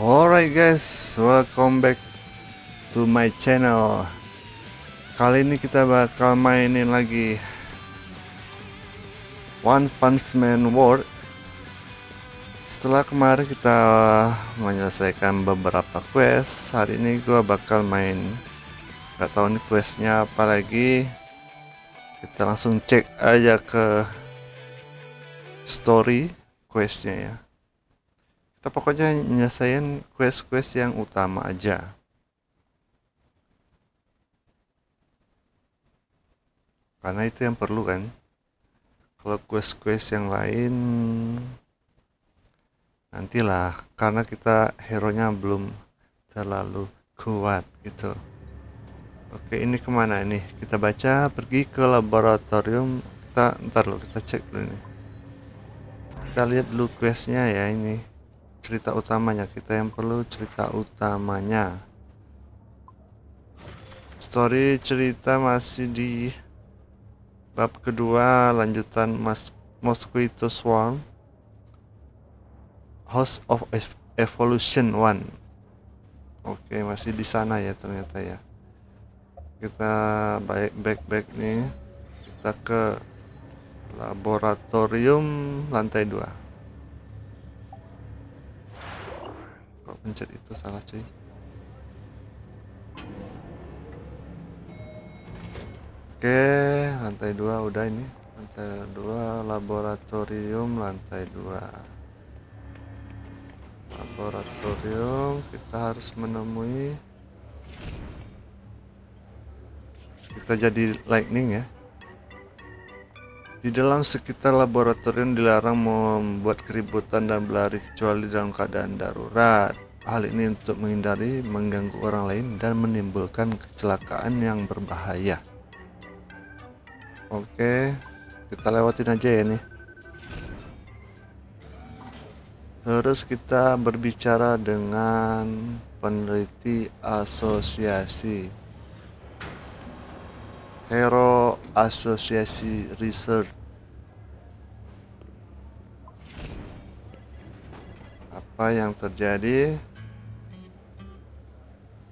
Alright guys, welcome back to my channel. Kali ini kita bakal mainin lagi One Punch Man World. Setelah kemarin kita menyelesaikan beberapa quest, hari ini gua bakal main. Gak tahu nih questnya apa lagi. Kita langsung cek aja ke story questnya ya kita pokoknya nyelesain quest-quest yang utama aja. Karena itu yang perlu kan. Kalau quest-quest yang lain nantilah. Karena kita hero nya belum terlalu kuat gitu. Oke ini ke mana ini? Kita baca pergi ke laboratorium. Kita ntar lo kita cek dulu nih kita lihat dulu questnya ya ini cerita utamanya kita yang perlu cerita utamanya. Story cerita masih di bab kedua lanjutan Mas Mosquito Swarm House of Evolution One. Oke masih di sana ya ternyata ya. Kita baik back back nih. Kita ke laboratorium lantai 2 pencet itu salah cuy. Oke lantai dua udah ini. Lantai dua laboratorium lantai dua. Laboratorium kita harus menemui kita jadi lightning ya. Di dalam sekitar laboratorium dilarang membuat keributan dan berlari kecuali dalam keadaan darurat. Hal ini untuk menghindari mengganggu orang lain dan menimbulkan kecelakaan yang berbahaya. Oke, kita lewatin aja ya nih. Terus kita berbicara dengan peneliti asosiasi Hero Asosiasi Research apa yang terjadi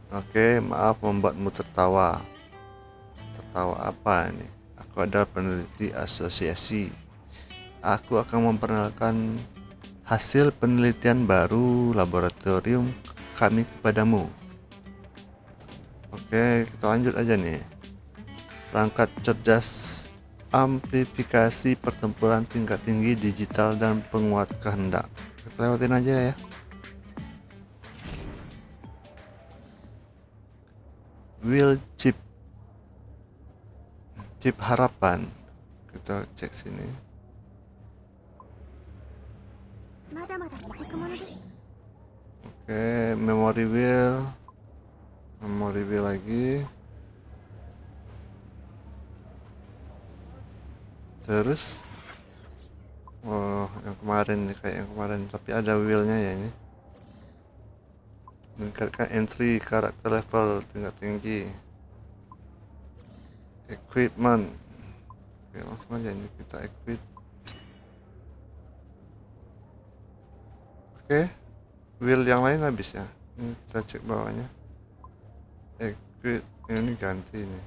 Oke, maaf membuatmu tertawa. Tertawa apa ini? Aku adalah peneliti asosiasi. Aku akan memperkenalkan hasil penelitian baru laboratorium kami kepadamu. Oke, kita lanjut aja nih. Perangkat cerdas amplifikasi pertempuran tingkat tinggi digital dan penguat kehendak. Kita lewatin aja ya. Will chip. Chip harapan. Kita cek sini. Oke memory wheel memory wheel lagi. Terus oh yang kemarin nih kayak yang kemarin tapi ada wheelnya ya ini meningkatkan entry karakter level tingkat tinggi. Equipment. Oke langsung aja ini kita equip. Oke wheel yang lain habis ya. Ini kita cek bawahnya. Equip ini ganti nih.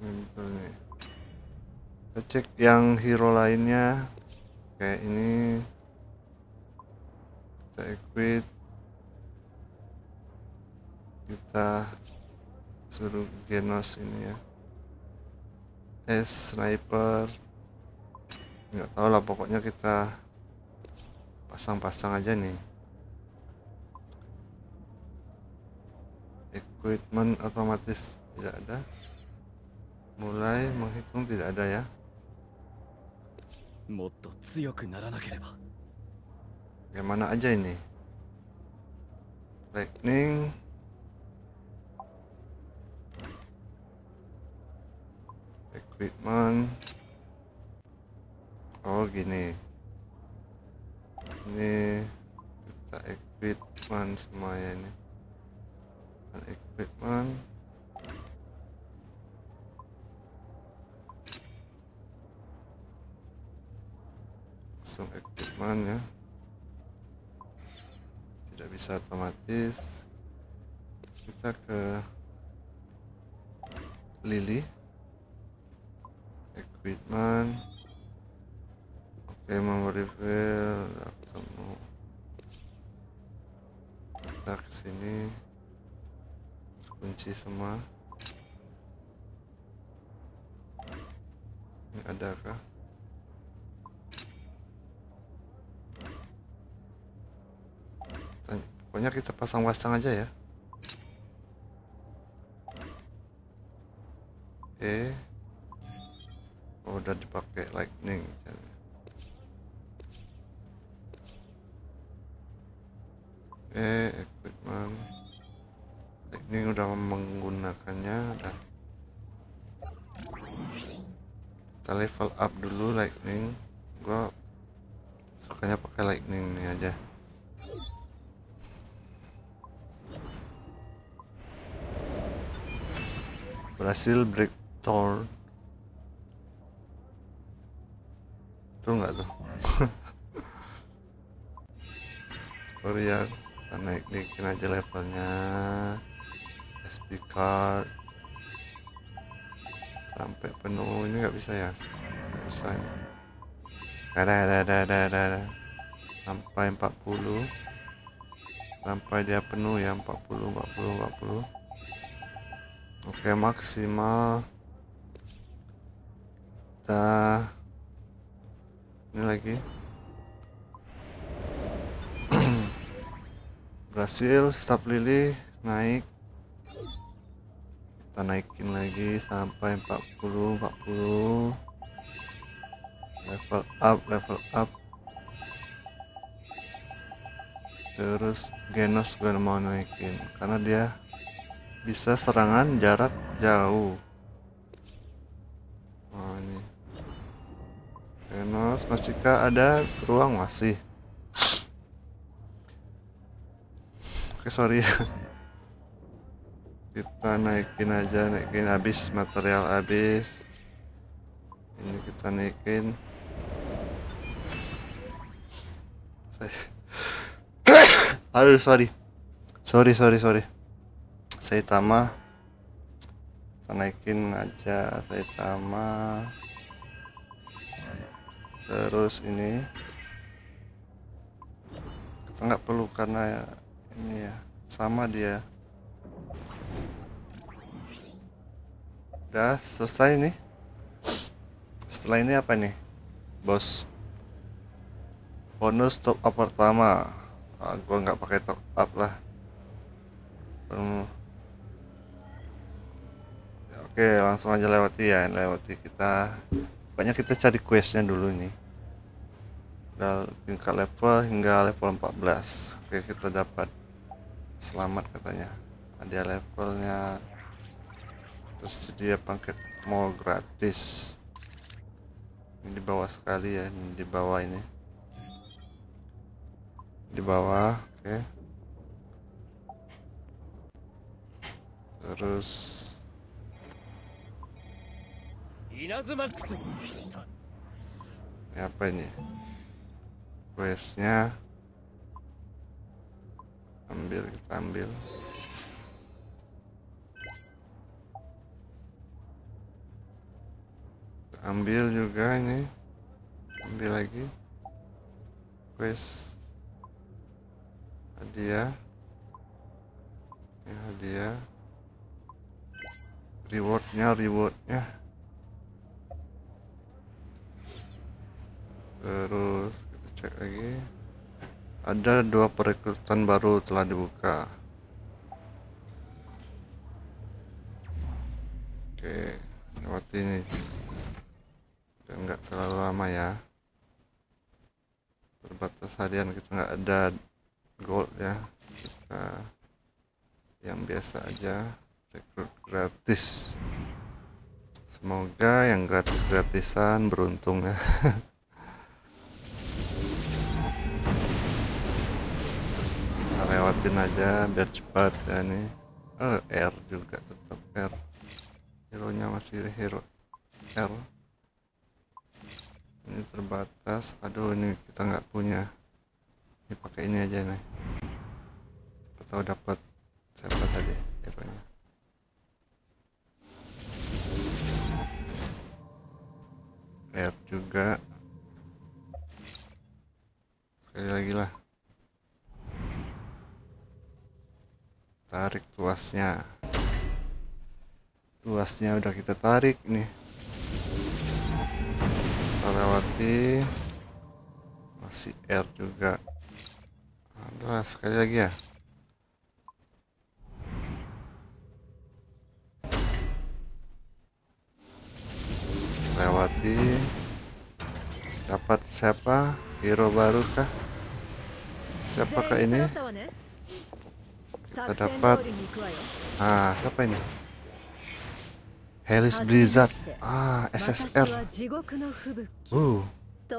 Ini betul nih. Kita cek yang hero lainnya. Kayak ini kita equip kita suruh genos ini ya. S sniper nggak tahu lah pokoknya kita pasang-pasang aja nih. Equipment otomatis tidak ada. Mulai menghitung tidak ada ya. Bagaimana aja ini? Lightning equipment oh gini. Ini kita equipment semuanya ini. Dan equipment langsung equipment ya. Tidak bisa otomatis. Kita ke Lily equipment oke memory file ketemu. Kita ke sini kunci semua. Ini adakah? Pokoknya kita pasang-pasang aja ya berhasil breakthrough itu enggak tuh? Sorry ya kita naik naikin aja levelnya. SP card. Sampai penuh ini nggak bisa ya? Susah ya? Ada ada ada ada ada, ada. sampai 40 sampai dia penuh ya 40 40 40 Oke maksimal. Kita ini lagi. Berhasil stop lili naik. Kita naikin lagi sampai 40 40 level up level up. Terus genos gue mau naikin karena dia bisa serangan jarak jauh. Oh ini. Thanos masihkah ada ruang masih? Oke sorry kita naikin aja naikin habis material habis. Ini kita naikin. Aduh sorry. Sorry sorry sorry Saitama kita naikin aja Saitama terus ini. Kita nggak perlu karena ya, ini ya sama dia. Udah selesai nih. Setelah ini apa nih bos? Bonus top up pertama. Ah, gua nggak pakai top up lah. Oke langsung aja lewati ya lewati kita. Pokoknya kita cari questnya dulu nih udah tingkat level hingga level 14 oke kita dapat selamat katanya. Ada levelnya. Terus dia paket mau gratis. Ini di bawah sekali ya ini di bawah ini. Di bawah oke. Terus ini apa ini? Questnya. Ambil kita ambil. Kita ambil juga ini. Ambil lagi. Quest. Hadiah. Ini hadiah. Rewardnya rewardnya terus kita cek lagi. Ada dua perekrutan baru telah dibuka. Oke lewat ini. Dan nggak terlalu lama ya. Terbatas harian kita nggak ada gold ya. Kita yang biasa aja rekrut gratis. Semoga yang gratis-gratisan beruntung ya lewatin aja biar cepat ya nih oh, R juga tetap R. Hero nya masih hero R. Ini terbatas. Aduh ini kita nggak punya. Ini pakai ini aja nih tahu dapat siapa tadi hero nya R juga. Sekali lagi lah tarik tuasnya. Tuasnya udah kita tarik nih. Lewati. Masih R juga. Adalah sekali lagi ya. Lewati. Dapat siapa? Hero baru kah? Siapakah ini kita dapat ah siapa ini? Hellis Blizzard. Ah SSR uh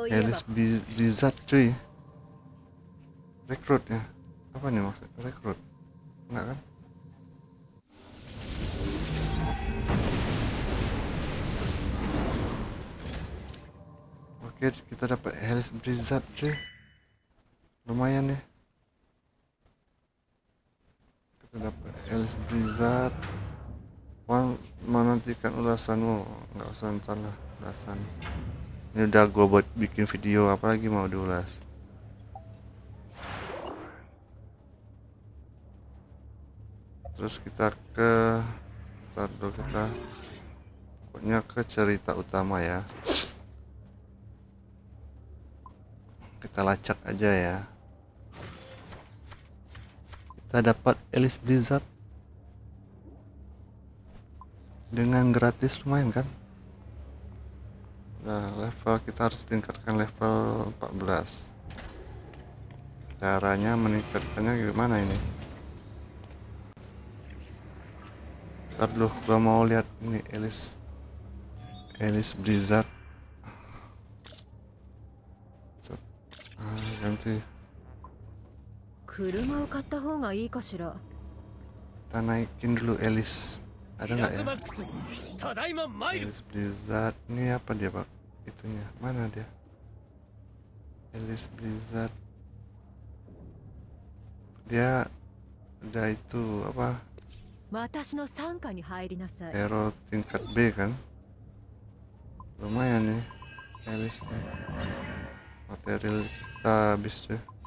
Hellis Blizzard cuy. Rekrut ya? Apa nih maksud? Rekrut? Enggak kan? Oke, kita dapat Hellis Blizzard cuy. Lumayan ya. Kita dapat Blizzard. Wan menantikan ulasanmu, nggak usah ntar lah ulasan. Ini udah gua buat bikin video, apalagi mau diulas. Terus kita ke, ntar dulu kita, pokoknya ke cerita utama ya. kita lacak aja ya kita dapat Elis Blizzard. Dengan gratis lumayan kan? Nah level kita harus tingkatkan level 14 caranya meningkatkannya gimana ini? Ntar dulu gua mau lihat ini Elis Elis Blizzard. Ganti kita naikin dulu Elis. Ada nggak ya? Elis Blizzard ini apa dia pak? Itunya mana dia? Elis Blizzard. Dia ada itu apa? Hero tingkat B kan? Lumayan ya, nih Elisnya. Material kita habis tuh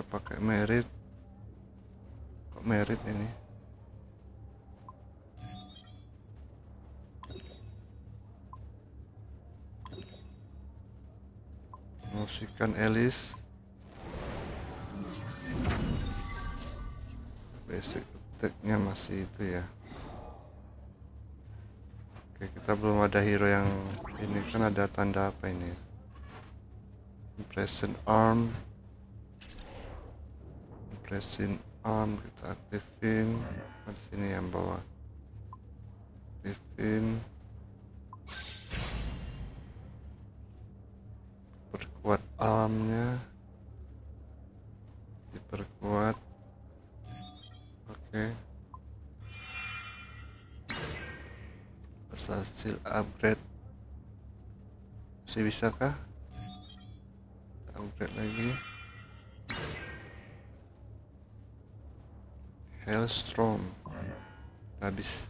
kita pakai merit. Kok merit ini? Musikan Elis. Basic attack-nya masih itu ya. Oke, kita belum ada hero yang ini kan ada tanda apa ini? Impression arm. Impression arm kita aktifin. Oh, di sini yang bawah. Aktifin. Perkuat armnya. Diperkuat. Oke. hasil upgrade masih bisakah upgrade lagi. Hellstorm. Habis.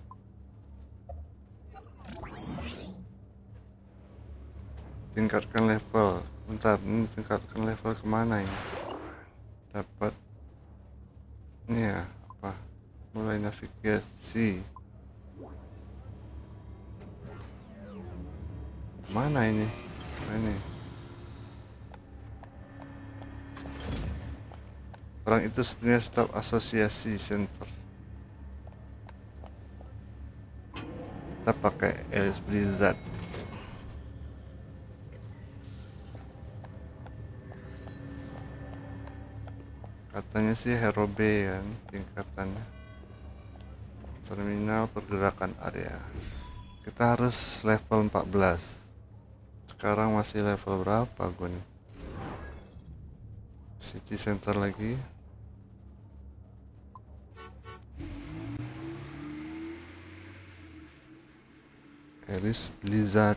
Tingkatkan level. Bentar ini tingkatkan level ke mana ini? Dapat. Ini ya apa? Mulai navigasi. Mana ini? Nah, ini orang itu sebenarnya staf asosiasi center. Kita pakai Alice Blizzard katanya sih hero B kan tingkatannya. Terminal pergerakan area. Kita harus level 14 sekarang masih level berapa gue nih? City center lagi Alice Blizzard.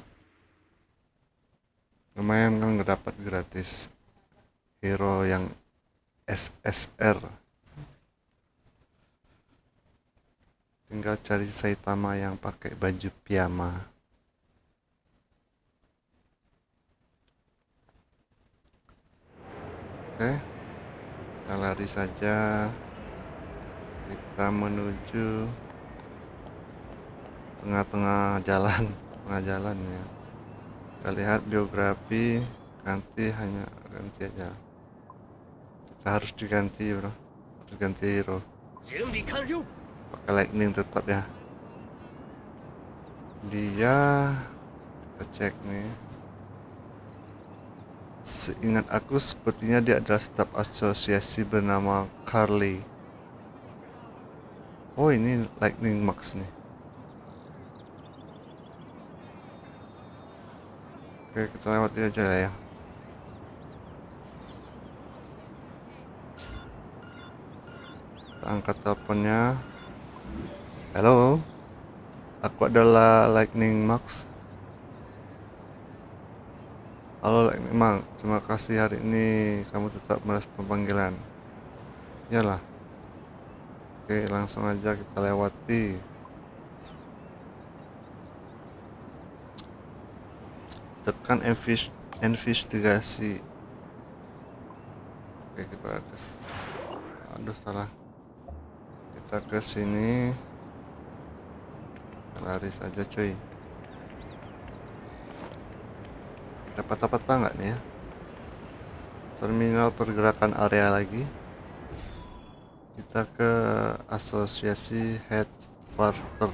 Lumayan kan dapat gratis hero yang SSR tinggal cari Saitama yang pakai baju piyama. Oke kita lari saja. Kita menuju tengah-tengah jalan tengah jalan ya. Kita lihat biografi ganti hanya ganti aja. Kita harus diganti bro. Harus ganti hero. Pakai lightning tetap ya. Dia kita cek nih. Seingat aku sepertinya dia adalah staf asosiasi bernama Carly. Oh ini Lightning Max nih. Oke kita lewati aja lah ya kita angkat teleponnya Halo, aku adalah Lightning Max. Halo Lightning Max, terima kasih hari ini kamu tetap merespon panggilan. Iyalah. Oke, langsung aja kita lewati. Tekan investigasi. Oke, kita ke Aduh, salah. Kita ke sini. Lari saja cuy. Dapat peta nggak nih ya? Terminal pergerakan area lagi. Kita ke asosiasi headquarter.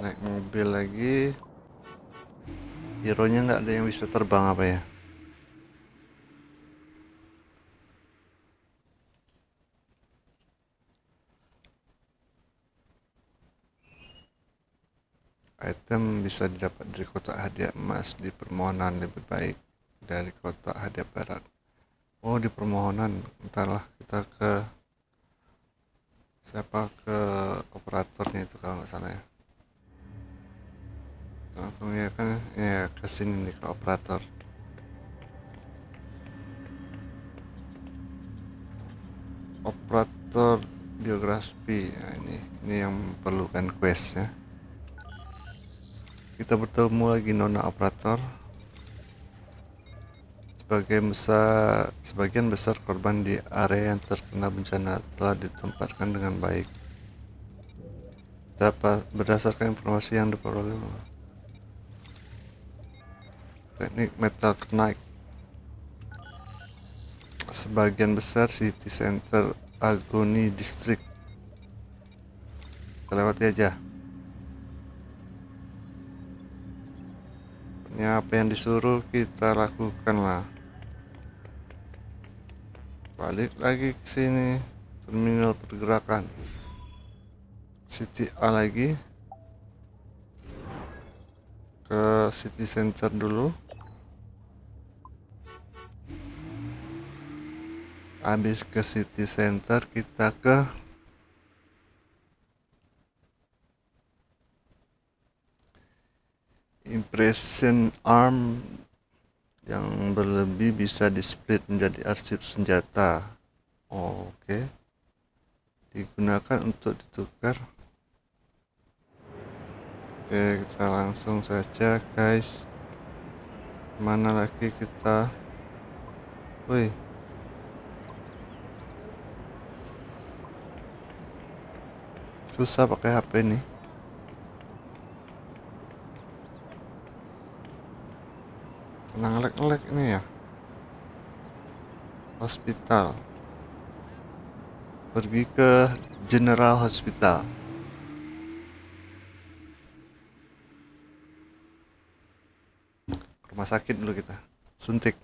Naik mobil lagi hero nya nggak ada yang bisa terbang apa ya Item bisa didapat dari kotak hadiah emas di permohonan lebih baik dari kotak hadiah perak. Oh di permohonan, entarlah kita ke siapa ke operatornya itu kalau nggak salah ya. Langsung ya kan ya ke sini nih ke operator. Operator biografi. Ya, ini ini yang perlukan quest ya. Kita bertemu lagi nona operator. Sebagian besar sebagian besar korban di area yang terkena bencana telah ditempatkan dengan baik. Dapat berdasarkan informasi yang diperoleh teknik metal knight. Sebagian besar city center agoni district. Kita lewati aja. Ini apa yang disuruh kita lakukan lah. Balik lagi ke sini terminal pergerakan. City A lagi. Ke city center dulu habis ke city center kita ke impression arm yang berlebih bisa di split menjadi arsip senjata. Oh, oke. Okay. digunakan untuk ditukar. Oke okay, kita langsung saja guys. Mana lagi kita? Woi susah pakai HP nih. Ngelek-ngelek ini ya. Hospital. Pergi ke general hospital. Rumah sakit dulu kita. Suntik.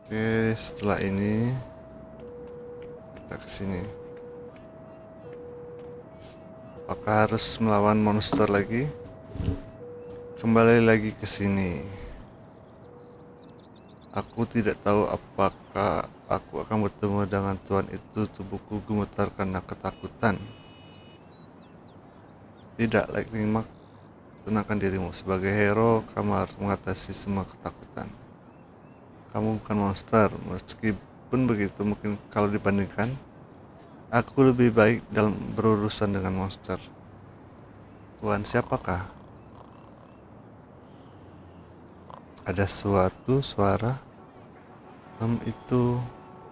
Oke setelah ini kita ke sini. Apakah harus melawan monster lagi? Kembali lagi ke sini. Aku tidak tahu apakah aku akan bertemu dengan tuan itu tubuhku gemetar karena ketakutan. Tidak lightning mark. Tenangkan dirimu. Sebagai hero, kamu harus mengatasi semua ketakutan. Kamu bukan monster, meskipun begitu mungkin kalau dibandingkan, aku lebih baik dalam berurusan dengan monster. Tuhan siapakah? Ada suatu suara um, itu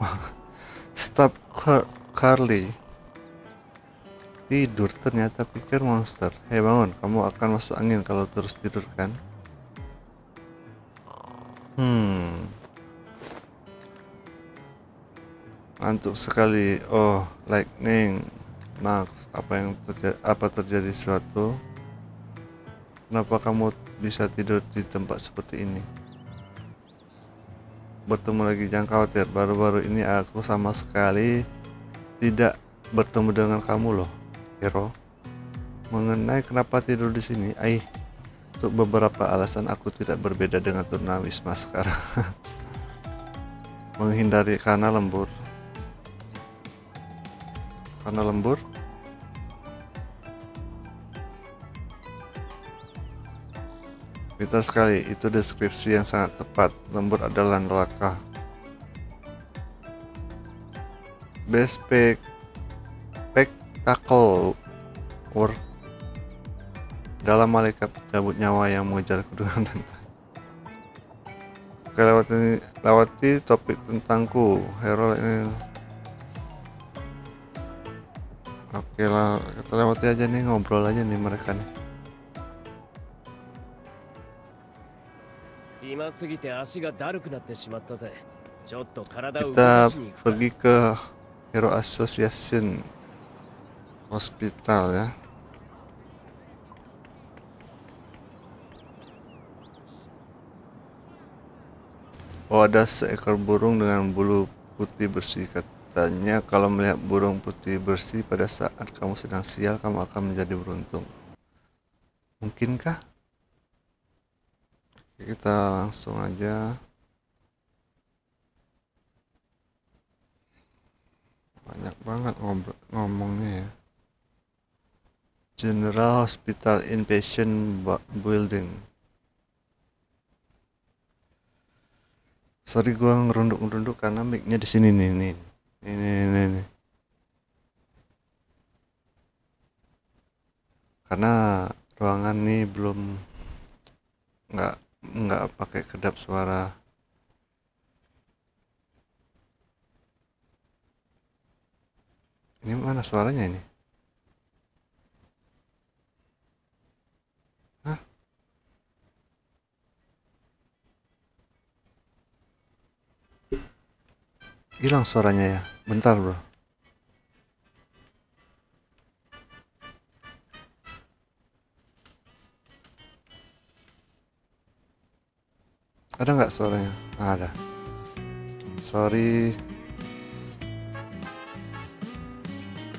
stop Car Carly tidur ternyata pikir monster hei bangun kamu akan masuk angin kalau terus tidur kan hmm ngantuk sekali oh lightning Max apa yang terjadi apa terjadi sesuatu kenapa kamu bisa tidur di tempat seperti ini bertemu lagi jangan khawatir baru-baru ini aku sama sekali tidak bertemu dengan kamu loh Hero mengenai kenapa tidur di sini. Aih, untuk beberapa alasan aku tidak berbeda dengan Turnawisma sekarang. Menghindari karena lembur. Karena lembur. Pintar sekali, itu deskripsi yang sangat tepat. Lembur adalah neraka. Best pick tackle or dalam malaikat cabut nyawa yang mengejar rantai. Oke lewati lewati topik tentangku hero ini. Oke lah kita lewati aja nih ngobrol aja nih mereka nih. Kita pergi ke Hero Association hospital ya. Oh ada seekor burung dengan bulu putih bersih katanya kalau melihat burung putih bersih pada saat kamu sedang sial kamu akan menjadi beruntung mungkinkah kita langsung aja banyak banget ngomongnya ya General Hospital Inpatient Building. Sorry gua ngerunduk-ngerunduk karena mic-nya di sini nih nih. Ini ini nih. Karena ruangan nih belum nggak nggak pakai kedap suara ini mana suaranya ini hilang suaranya ya. Bentar bro. Ada nggak suaranya? Ada. Sorry.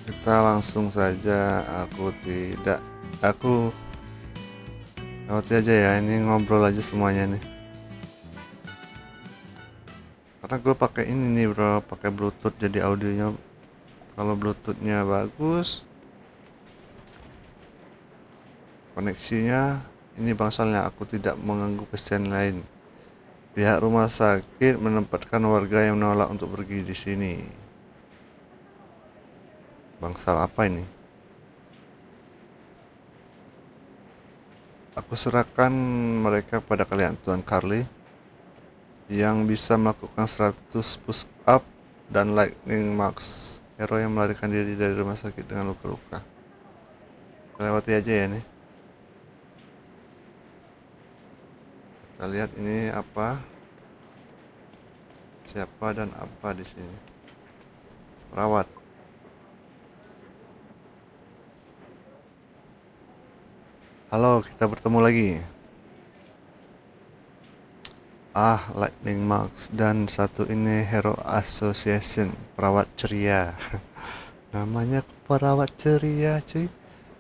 Kita langsung saja. Aku tidak. Aku. Lewati aja ya. Ini ngobrol aja semuanya nih karena gue pakai ini nih bro. Pakai bluetooth jadi audionya kalau bluetoothnya bagus koneksinya ini bangsalnya aku tidak mengganggu pasien lain. Pihak rumah sakit menempatkan warga yang menolak untuk pergi di sini. Bangsal apa ini? Aku serahkan mereka pada kalian Tuan Carly yang bisa melakukan 100 push up dan lightning max hero yang melarikan diri dari rumah sakit dengan luka-luka. Lewati aja ya nih kita lihat ini apa siapa dan apa di sini. Perawat. Halo kita bertemu lagi Ah, Lightning Max dan satu ini Hero Association perawat ceria. Namanya perawat ceria, cuy.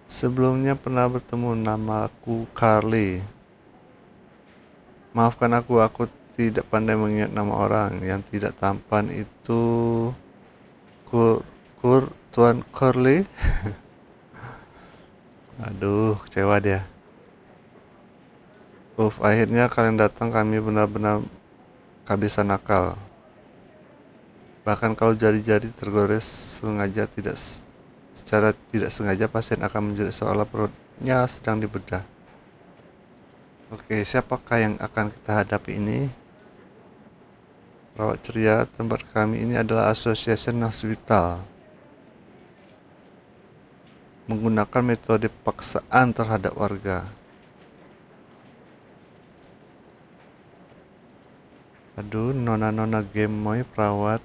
Sebelumnya pernah bertemu namaku Carly. Maafkan aku, aku tidak pandai mengingat nama orang yang tidak tampan itu Kur Kur Tuan Carly. Aduh, kecewa dia. Uff, akhirnya kalian datang kami benar-benar kehabisan akal. Bahkan kalau jari-jari tergores sengaja tidak secara tidak sengaja pasien akan menjerit seolah perutnya sedang dibedah. Oke, siapakah yang akan kita hadapi ini? Perawat ceria, tempat kami ini adalah Association Hospital. Menggunakan metode paksaan terhadap warga. Aduh, nona-nona gemoy perawat.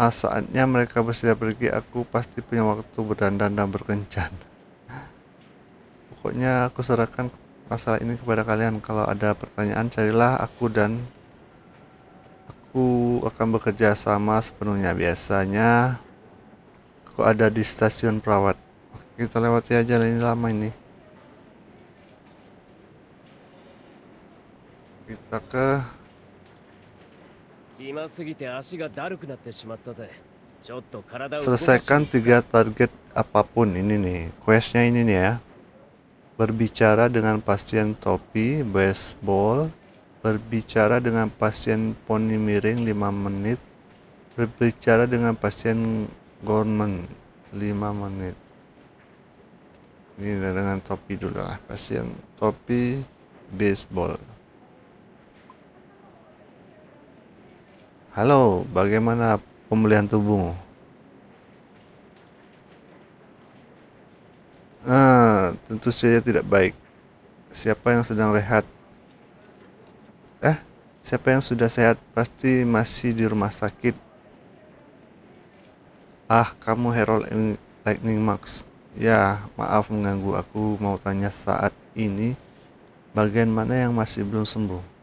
Ah, saatnya mereka bersedia pergi, aku pasti punya waktu berdandan dan berkencan. Pokoknya aku serahkan masalah ini kepada kalian. Kalau ada pertanyaan, carilah aku dan aku akan bekerja sama sepenuhnya. Biasanya aku ada di stasiun perawat. Kita lewati aja ini lama ini. Kita ke 暇すぎて足がだるくなってしまったぜちょっと体を動かし selesaikan tiga target apapun ini nih questnya ini nih ya berbicara dengan pasien topi baseball berbicara dengan pasien poni miring 5 menit berbicara dengan pasien government 5 menit ini dengan topi dulu lah pasien topi baseball Halo, bagaimana pemulihan tubuhmu? Ah, tentu saja tidak baik. Siapa yang sedang rehat? Eh, siapa yang sudah sehat pasti masih di rumah sakit. Ah, kamu Herald Lightning Max. Ya, maaf mengganggu. Aku mau tanya saat ini bagian mana yang masih belum sembuh?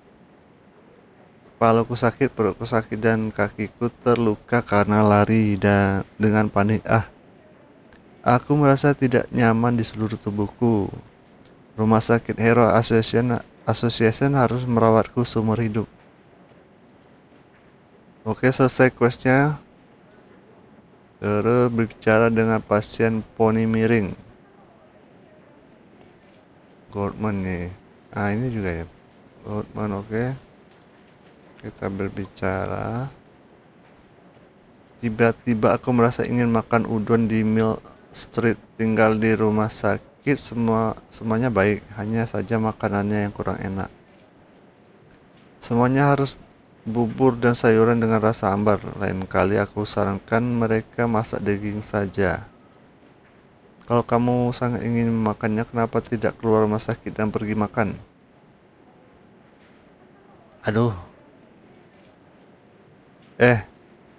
Kepalaku sakit, perutku sakit, dan kakiku terluka karena lari dan dengan panik. Ah, aku merasa tidak nyaman di seluruh tubuhku. Rumah sakit Hero Association, Association harus merawatku seumur hidup. Oke, selesai questnya. Terus berbicara dengan pasien poni miring. Goldman nih. Ah, ini juga ya. Goldman, oke. Okay kita berbicara. Tiba-tiba aku merasa ingin makan udon di Mill Street. Tinggal di rumah sakit semua semuanya baik. Hanya saja makanannya yang kurang enak. Semuanya harus bubur dan sayuran dengan rasa ambar. Lain kali aku sarankan mereka masak daging saja. Kalau kamu sangat ingin memakannya kenapa tidak keluar rumah sakit dan pergi makan? Aduh Eh,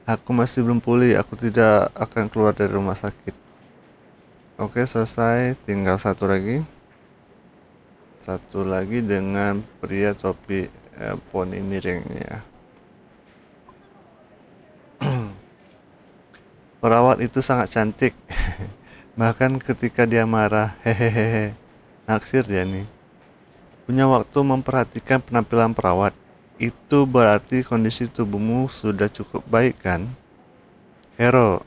aku masih belum pulih. Aku tidak akan keluar dari rumah sakit. Oke, selesai. Tinggal satu lagi. Satu lagi dengan pria topi eh, poni miring ya. Perawat itu sangat cantik. Bahkan ketika dia marah, hehehe. Naksir dia nih. Punya waktu memperhatikan penampilan perawat itu berarti kondisi tubuhmu sudah cukup baik kan? Hero,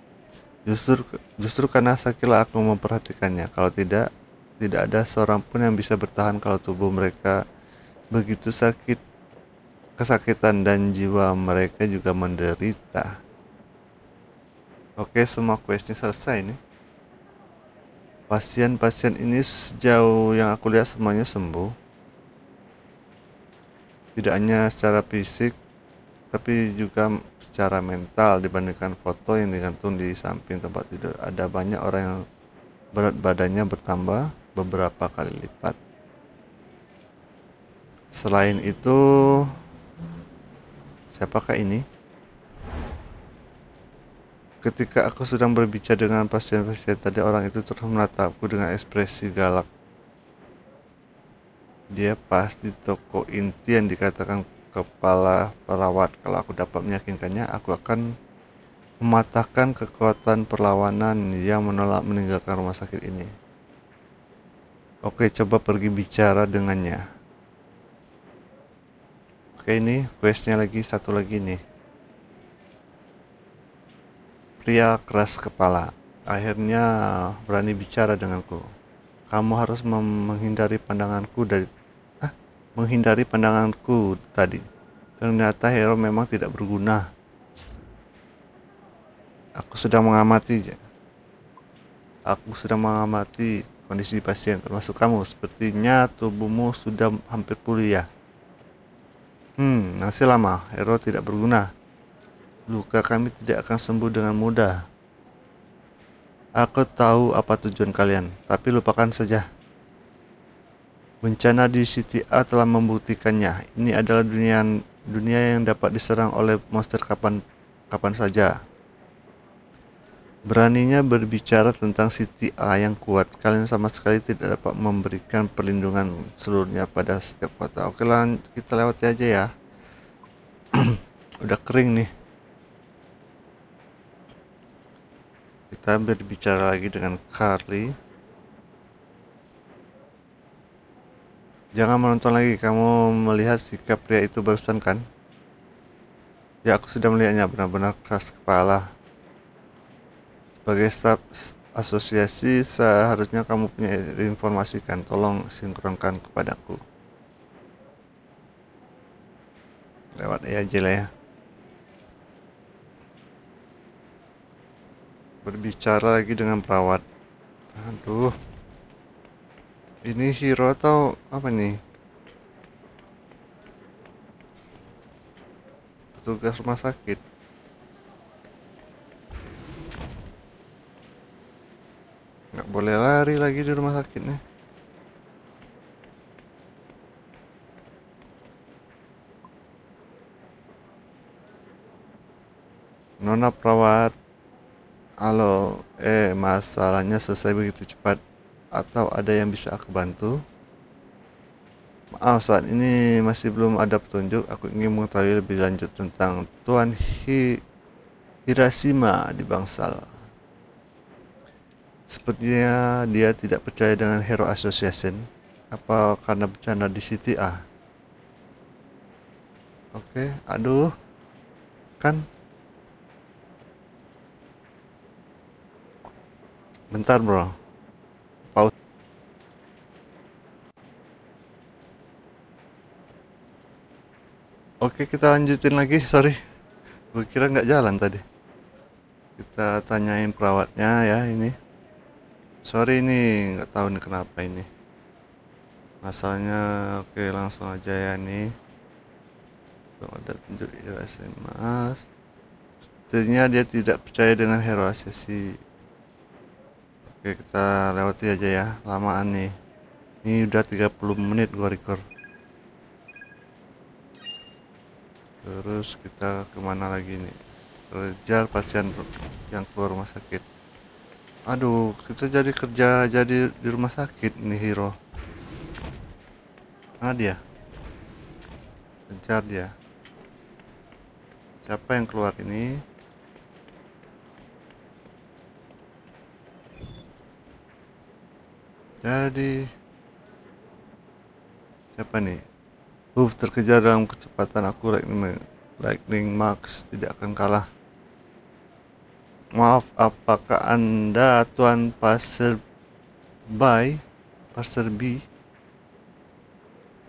justru justru karena sakitlah aku memperhatikannya. Kalau tidak, tidak ada seorang pun yang bisa bertahan kalau tubuh mereka begitu sakit, kesakitan dan jiwa mereka juga menderita. Oke, semua questnya selesai nih. Pasien-pasien ini sejauh yang aku lihat semuanya sembuh tidak hanya secara fisik tapi juga secara mental dibandingkan foto yang digantung di samping tempat tidur. Ada banyak orang yang berat badannya bertambah beberapa kali lipat. Selain itu siapakah ini? Ketika aku sedang berbicara dengan pasien-pasien tadi orang itu terus menatapku dengan ekspresi galak dia pasti toko inti yang dikatakan kepala perawat. Kalau aku dapat meyakinkannya aku akan mematahkan kekuatan perlawanan yang menolak meninggalkan rumah sakit ini. Oke coba pergi bicara dengannya. Oke ini questnya lagi satu lagi nih. Pria keras kepala. Akhirnya berani bicara denganku. Kamu harus menghindari pandanganku dari menghindari pandanganku tadi. Ternyata hero memang tidak berguna. Aku sudah mengamati. Aku sudah mengamati kondisi pasien termasuk kamu. Sepertinya tubuhmu sudah hampir pulih ya. Hmm, masih lama. Hero tidak berguna. Luka kami tidak akan sembuh dengan mudah. Aku tahu apa tujuan kalian, tapi lupakan saja. Bencana di City A telah membuktikannya. Ini adalah dunia dunia yang dapat diserang oleh monster kapan kapan saja. Beraninya berbicara tentang City A yang kuat, kalian sama sekali tidak dapat memberikan perlindungan seluruhnya pada setiap kota. Oke lah, kita lewati aja ya. Udah kering nih. kita berbicara lagi dengan Carly jangan menonton lagi kamu melihat sikap pria itu barusan kan? Ya aku sudah melihatnya benar-benar keras kepala. Sebagai staf asosiasi seharusnya kamu punya informasi kan? Tolong sinkronkan kepadaku. Lewat aja lah ya. Berbicara lagi dengan perawat. Aduh ini hero atau apa nih petugas rumah sakit. Nggak boleh lari lagi di rumah sakit nih Nona perawat. Halo, eh masalahnya selesai begitu cepat atau ada yang bisa aku bantu? Maaf saat ini masih belum ada petunjuk. Aku ingin mengetahui lebih lanjut tentang Tuan Hi Hirashima di Bangsal. Sepertinya dia tidak percaya dengan Hero Association. Apa karena bencana di City A? Oke, aduh. Kan Bentar bro. Pause. Oke kita lanjutin lagi. Sorry. Gue kira nggak jalan tadi. Kita tanyain perawatnya ya ini. Sorry ini nggak tahu nih kenapa ini. Masalahnya oke langsung aja ya nih. ada tunjuk irasi mas. Sepertinya dia tidak percaya dengan hero asesi Oke kita lewati aja ya. Lamaan nih. Ini udah 30 menit gua record. Terus kita ke mana lagi nih? Kejar pasien yang keluar rumah sakit. Aduh kita jadi kerja jadi di rumah sakit nih hero mana dia? Kejar dia. Siapa yang keluar ini Jadi siapa nih? Uh, terkejar dalam kecepatan aku Lightning, Lightning Max tidak akan kalah. Maaf, apakah Anda Tuan Passer By? Passer B?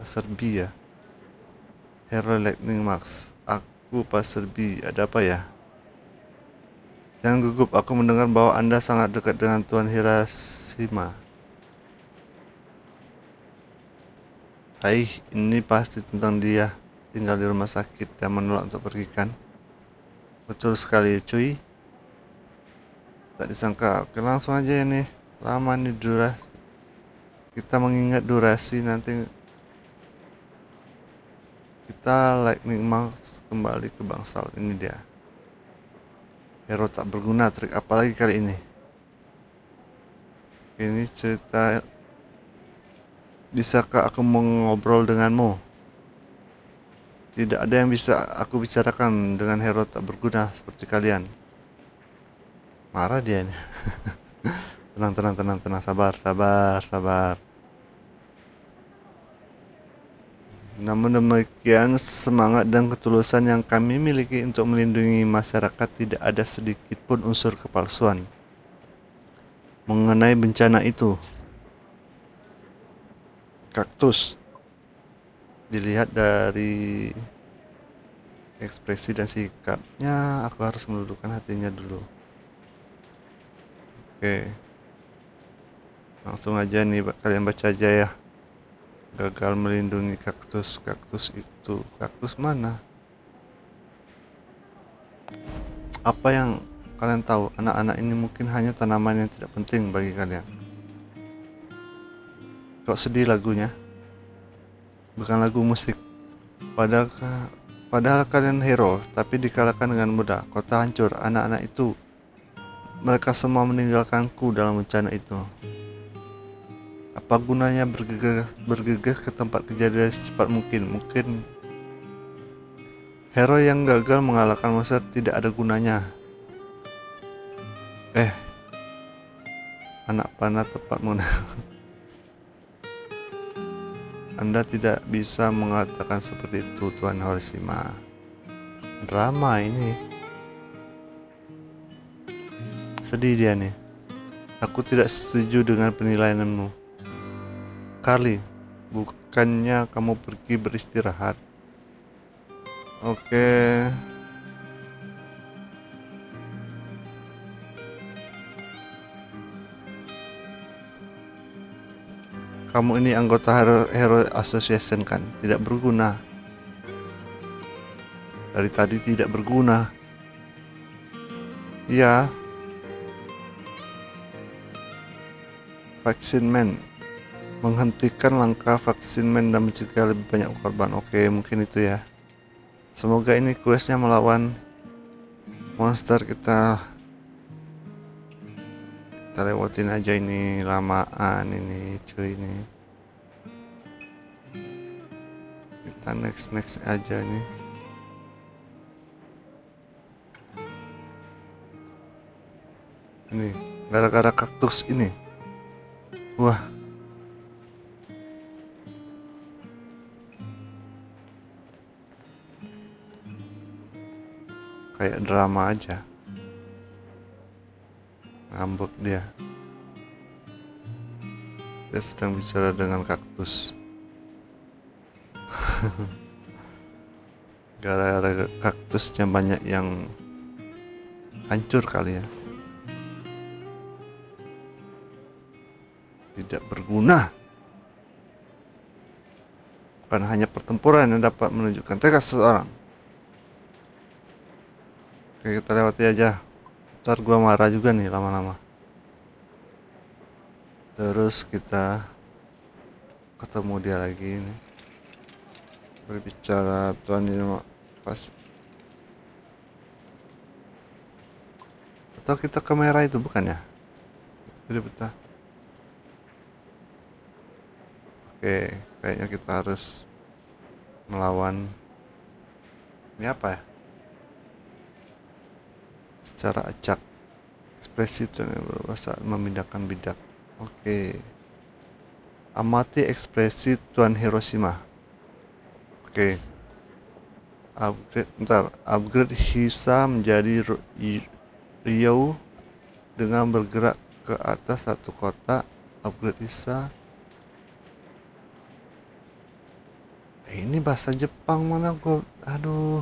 Passer B ya? Hero Lightning Max. Aku Passer B. Ada apa ya? Jangan gugup, aku mendengar bahwa Anda sangat dekat dengan Tuan Hirashima. Hai, ini pasti tentang dia tinggal di rumah sakit dan menolak untuk pergi kan? Betul sekali cuy. Tak disangka, oke langsung aja ini. Lama nih durasi. Kita mengingat durasi nanti kita lightning max kembali ke bangsal ini dia. Hero tak berguna trik apalagi kali ini. Ini cerita Bisakah aku mengobrol denganmu? Tidak ada yang bisa aku bicarakan dengan hero tak berguna seperti kalian. Marah dia ini. tenang, tenang, tenang, tenang, sabar, sabar, sabar. Namun demikian, semangat dan ketulusan yang kami miliki untuk melindungi masyarakat tidak ada sedikit pun unsur kepalsuan. Mengenai bencana itu, kaktus. Dilihat dari ekspresi dan sikapnya aku harus menundukkan hatinya dulu. Oke. Langsung aja nih kalian baca aja ya. Gagal melindungi kaktus. Kaktus itu kaktus mana? Apa yang kalian tahu? Anak-anak ini mungkin hanya tanaman yang tidak penting bagi kalian kok sedih lagunya? Bukan lagu musik. Padahal padahal kalian hero tapi dikalahkan dengan mudah. Kota hancur anak-anak itu. Mereka semua meninggalkanku dalam bencana itu. Apa gunanya bergegas, bergegas ke tempat kejadian secepat mungkin? Mungkin hero yang gagal mengalahkan monster tidak ada gunanya. Eh, anak panah tepat mana? Anda tidak bisa mengatakan seperti itu, Tuan Horisima. Drama ini. Sedih dia nih. Aku tidak setuju dengan penilaianmu. Kali, bukannya kamu pergi beristirahat. Oke. Okay. Kamu ini anggota Hero, Hero Association kan? Tidak berguna. Dari tadi tidak berguna. Iya. Vaksin Man menghentikan langkah vaksin man dan mencegah lebih banyak korban. Oke, mungkin itu ya. Semoga ini questnya melawan monster kita kita lewatin aja ini lamaan ini cuy ini. Kita next next aja nih ini gara-gara kaktus ini. Wah. Kayak drama aja ngambek dia. Dia sedang bicara dengan kaktus. Gara-gara kaktusnya banyak yang hancur kali ya. Tidak berguna. Bukan hanya pertempuran yang dapat menunjukkan tekad seseorang. Oke kita lewati aja ntar gua marah juga nih lama-lama. Terus kita ketemu dia lagi nih berbicara tuan ini pas. Atau kita ke merah itu bukan ya? Udah betah. Oke kayaknya kita harus melawan ini apa ya secara acak ekspresi itu saat memindahkan bidak. Oke. Okay. amati ekspresi Tuan Hiroshima. Oke. Okay. upgrade bentar. Upgrade Hisa menjadi Rio dengan bergerak ke atas satu kota. Upgrade Hisa. Eh, ini bahasa Jepang mana gua aduh.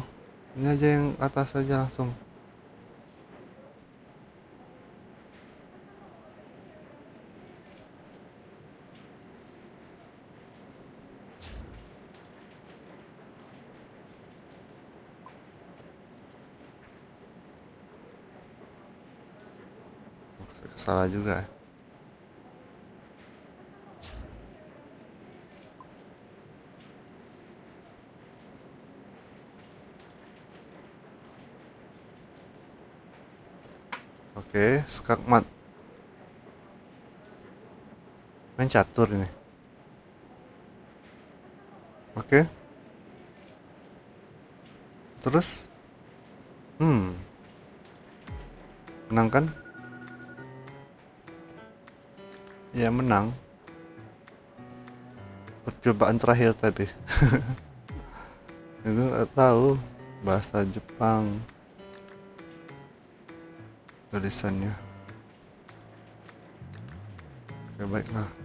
Ini aja yang atas saja langsung salah juga Oke, skakmat. Main catur ini. Oke. Terus? Hmm. Menang kan? Ya menang. Percobaan terakhir tapi itu nggak tahu bahasa Jepang. Tulisannya. Oke baiklah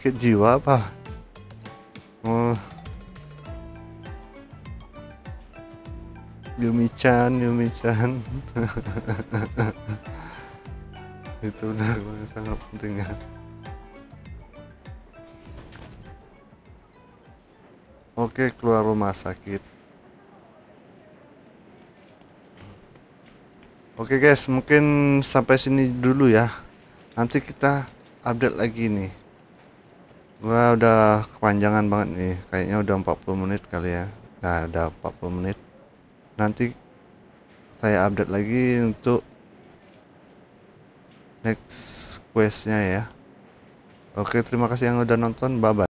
sakit jiwa apa? Oh. Yumi-chan Yumi-chan itu benar banget sangat penting ya. Oke keluar rumah sakit. Oke guys mungkin sampai sini dulu ya. Nanti kita update lagi nih Gua udah kepanjangan banget nih. Kayaknya udah 40 menit kali ya. Nah udah 40 menit. Nanti saya update lagi untuk next questnya ya. Oke terima kasih yang udah nonton. Bye bye